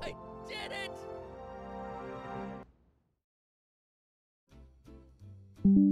I did it!